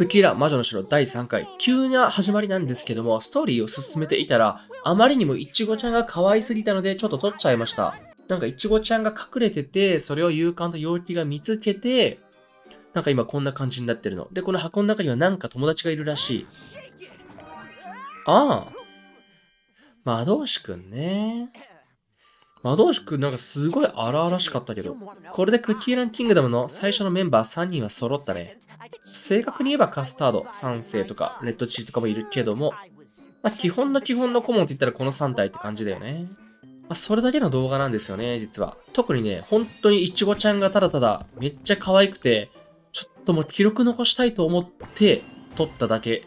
クキラ魔女の城第3回。急な始まりなんですけども、ストーリーを進めていたら、あまりにもイチゴちゃんが可愛すぎたので、ちょっと撮っちゃいました。なんかイチゴちゃんが隠れてて、それを勇敢と陽気が見つけて、なんか今こんな感じになってるの。で、この箱の中にはなんか友達がいるらしい。ああ。魔導士くんね。魔導士くんなんかすごい荒々しかったけど。これでクッキーランキングダムの最初のメンバー3人は揃ったね。正確に言えばカスタード、3世とか、レッドチーとかもいるけども、まあ、基本の基本の顧問って言ったらこの3体って感じだよね。まあ、それだけの動画なんですよね、実は。特にね、本当にイチゴちゃんがただただめっちゃ可愛くて、ちょっともう記録残したいと思って撮っただけ。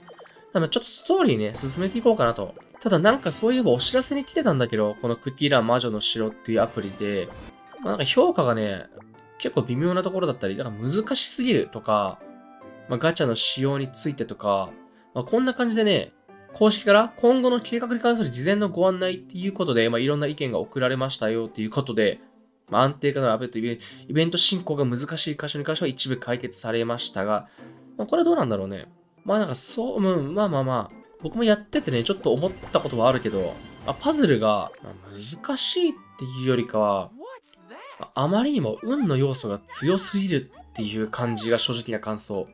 なのでちょっとストーリーね、進めていこうかなと。ただなんかそういえばお知らせに来てたんだけど、このクッキーラン魔女の城っていうアプリで、まあ、なんか評価がね、結構微妙なところだったり、だか難しすぎるとか、まあ、ガチャの仕様についてとか、まあ、こんな感じでね、公式から今後の計画に関する事前のご案内っていうことで、まあ、いろんな意見が送られましたよっていうことで、ま、安定化のアップとイベント進行が難しい箇所に関しては一部解決されましたが、ま、これはどうなんだろうね。まあなんかそう、うん、まあまあまあ、僕もやっててね、ちょっと思ったことはあるけど、あパズルが難しいっていうよりかは、あまりにも運の要素が強すぎるっていう感じが正直な感想。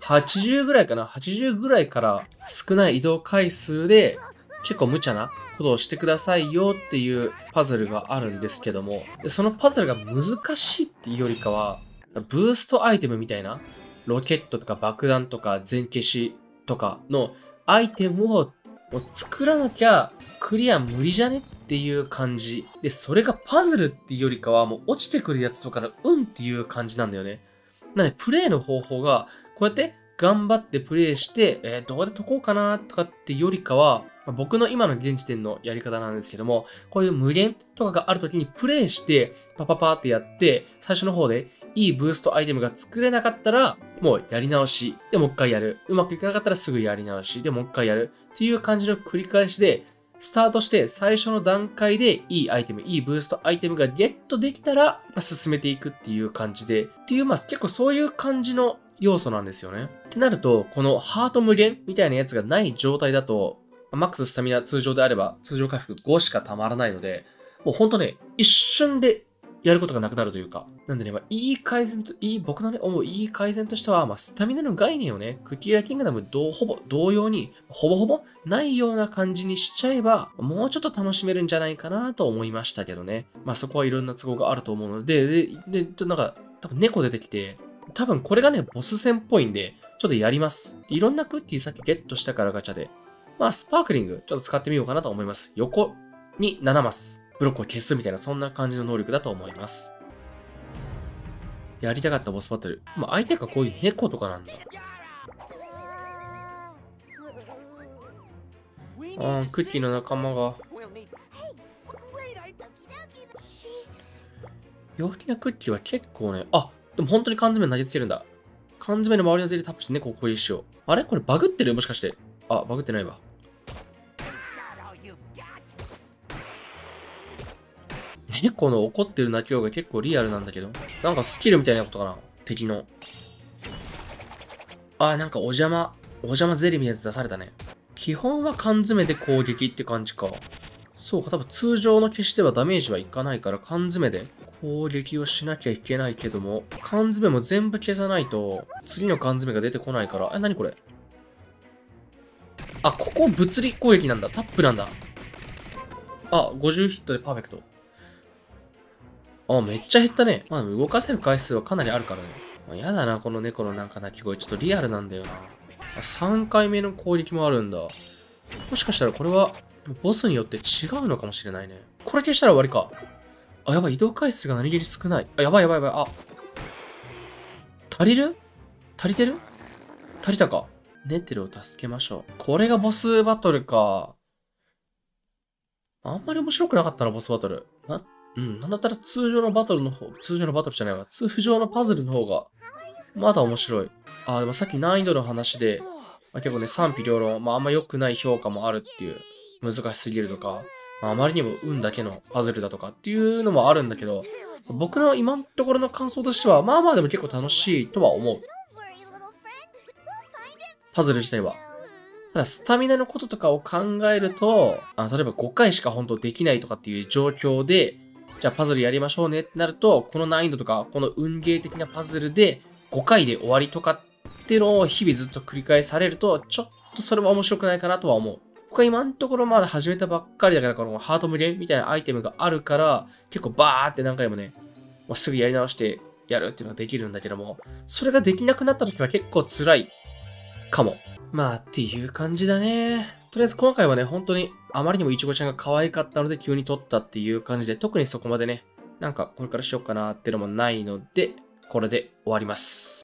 80ぐらいかな ?80 ぐらいから少ない移動回数で結構無茶なことをしてくださいよっていうパズルがあるんですけども、そのパズルが難しいっていうよりかは、ブーストアイテムみたいな、ロケットとか爆弾とか全消しとかのアイテムを作らなきゃクリア無理じゃねっていう感じ。で、それがパズルっていうよりかはもう落ちてくるやつとかの運っていう感じなんだよね。なので、プレイの方法が、こうやって頑張ってプレイして、えー、どこで解こうかなとかってよりかは、まあ、僕の今の現時点のやり方なんですけども、こういう無限とかがある時にプレイして、パパパってやって、最初の方でいいブーストアイテムが作れなかったら、もうやり直し。で、もう一回やる。うまくいかなかったらすぐやり直し。で、もう一回やる。っていう感じの繰り返しで、スタートして最初の段階でいいアイテム、いいブーストアイテムがゲットできたら、まあ、進めていくっていう感じで、っていう、まあ結構そういう感じの要素なんですよね。ってなると、このハート無限みたいなやつがない状態だと、マックススタミナ通常であれば通常回復5しかたまらないので、もうほんとね、一瞬でやることがなくなるというか。なんでね、まあ、いい改善と、いい、僕のね、思ういい改善としては、まあ、スタミナの概念をね、クッキーラキングダム同、ほぼ、同様に、ほぼほぼないような感じにしちゃえば、もうちょっと楽しめるんじゃないかなと思いましたけどね。まあ、そこはいろんな都合があると思うので、で、で、でなんか、多分猫出てきて、多分これがね、ボス戦っぽいんで、ちょっとやります。いろんなクッキーさっきゲットしたからガチャで。まあ、スパークリング、ちょっと使ってみようかなと思います。横に7マス。ブロックを消すみたいな、そんな感じの能力だと思います。やりたかったボスバトル。まあ、相手がこういう猫とかなんだ。ああ、クッキーの仲間が。陽気なクッキーは結構ね、あ、でも本当に缶詰投げつけるんだ。缶詰の周りのゼリータップして猫を攻撃しよう。あれ？これバグってる？もしかして。あ、バグってないわ。猫の怒ってる鳴き声が結構リアルなんだけど。なんかスキルみたいなことかな？敵の。あ、なんかお邪魔、お邪魔ゼリーみたいなやつ出されたね。基本は缶詰で攻撃って感じか。そうか、多分通常の消してはダメージはいかないから缶詰で攻撃をしなきゃいけないけども、缶詰も全部消さないと次の缶詰が出てこないから、え、なにこれ？あ、ここ物理攻撃なんだ。タップなんだ。あ、50ヒットでパーフェクト。あ、めっちゃ減ったね。まあ、動かせる回数はかなりあるからね。まあ、やだな、この猫のなんか鳴き声。ちょっとリアルなんだよな。3回目の攻撃もあるんだ。もしかしたらこれは、ボスによって違うのかもしれないね。これ消したら終わりか。あ、やばい。移動回数が何気に少ない。あ、やばいやばいやばい。あ。足りる？足りてる？足りたか。ネテルを助けましょう。これがボスバトルか。あんまり面白くなかったな、ボスバトル。な、うん、なんだったら通常のバトルの方、通常のバトルじゃないわ。通常のパズルの方が、まだ面白い。あ、でもさっき難易度の話で、まあ、結構ね、賛否両論、まああんま良くない評価もあるっていう、難しすぎるとか、まあ、あまりにも運だけのパズルだとかっていうのもあるんだけど、僕の今のところの感想としては、まあまあでも結構楽しいとは思う。パズル自体は。ただ、スタミナのこととかを考えると、あ例えば5回しか本当できないとかっていう状況で、じゃあパズルやりましょうねってなると、この難易度とか、この運ゲー的なパズルで5回で終わりとかっていうのを日々ずっと繰り返されると、ちょっとそれは面白くないかなとは思う。僕は今のところまだ始めたばっかりだから、このハート無限みたいなアイテムがあるから、結構バーって何回もね、もうすぐやり直してやるっていうのができるんだけども、それができなくなった時は結構辛いかも。まあっていう感じだね。とりあえず今回はね、本当にあまりにもいちごちゃんが可愛かったので急に撮ったっていう感じで、特にそこまでね、なんかこれからしようかなっていうのもないので、これで終わります。